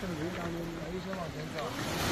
这个原告，你你，你先往前走。